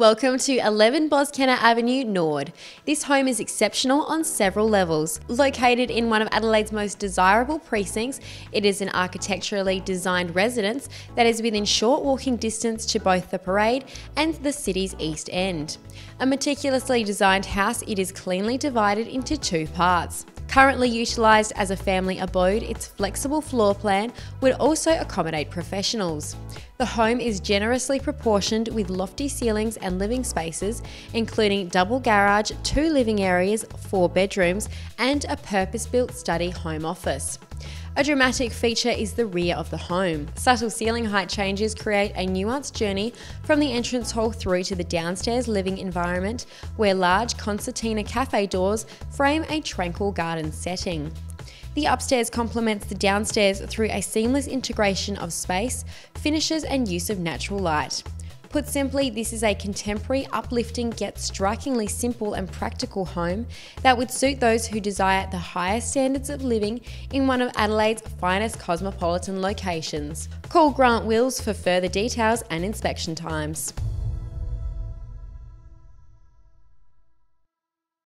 Welcome to 11 Boskenna Avenue, Norwood. This home is exceptional on several levels. Located in one of Adelaide's most desirable precincts, it is an architecturally designed residence that is within short walking distance to both the parade and the city's east end. A meticulously designed house, it is cleanly divided into two parts. Currently utilised as a family abode, its flexible floor plan would also accommodate professionals. The home is generously proportioned with lofty ceilings and living spaces, including double garage, two living areas, four bedrooms, and a purpose built study home office. A dramatic feature is the rear of the home. Subtle ceiling height changes create a nuanced journey from the entrance hall through to the downstairs living environment, where large concertina cafe doors frame a tranquil garden setting. The upstairs complements the downstairs through a seamless integration of space, finishes, and use of natural light. Put simply, this is a contemporary, uplifting, yet strikingly simple and practical home that would suit those who desire the highest standards of living in one of Adelaide's finest cosmopolitan locations. Call Grant Wills for further details and inspection times.